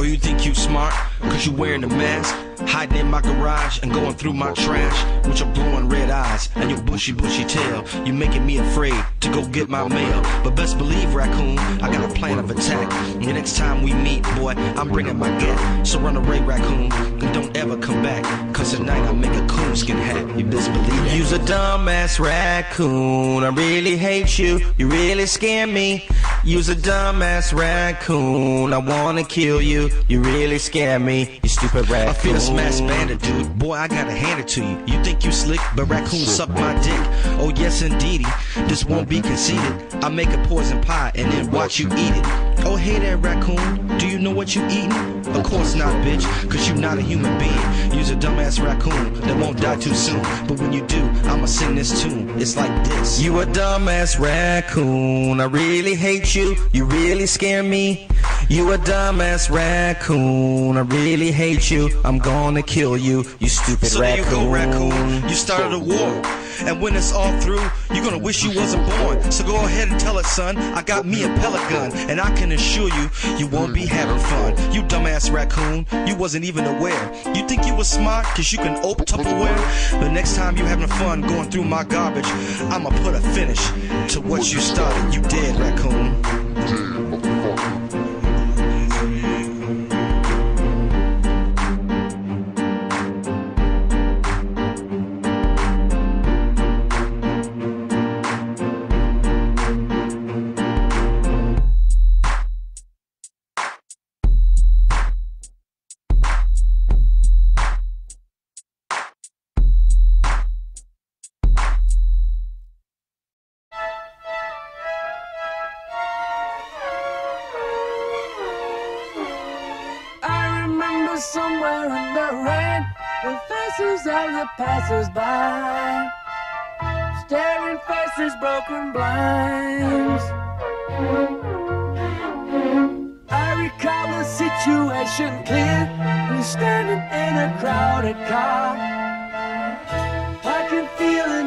Or you think you smart, cause you wearing a mask? Hiding in my garage and going through my trash with your glowing red eyes and your bushy, bushy tail. You making me afraid to go get my mail. But best believe, raccoon, I got a plan of attack. And the next time we meet, boy, I'm bringing my gat. So run away, raccoon, and don't ever come back. Cause tonight I make a coonskin hat. You best believe that. You's a dumbass raccoon. I really hate you. You really scare me. You's a dumbass raccoon. I wanna kill you. You really scare me. You stupid raccoon. I feel a smash bandit, dude. Boy, I gotta hand it to you. You think you slick, but raccoons suck my dick. Oh yes, indeedy. This won't be conceited. I make a poison pie and then watch you eat it. Oh hey there, raccoon. Do you know what you eating? Of course not, bitch. Cause you not a human being. You's a dumbass raccoon that won't die too soon. But when you do, I'ma sing this tune. It's like this. You a dumbass raccoon. I really hate you. You really scare me. You a dumbass raccoon. I really hate you. I'm gonna kill you. You stupid So there you go, raccoon. You started a war. And when it's all through, you're gonna wish you wasn't born. So go ahead and tell it, son. I got me a pellet gun. And I can assure you, you won't be having fun. You dumbass raccoon, you wasn't even aware. You think you was smart cause you can open Tupperware? The next time you having fun going through my garbage, I'ma put a finish to what you started. You dead, raccoon. somewhere in the rain The faces of the passers-by Staring faces, broken blinds. I recall the situation clear We're standing in a crowded car. I can feel it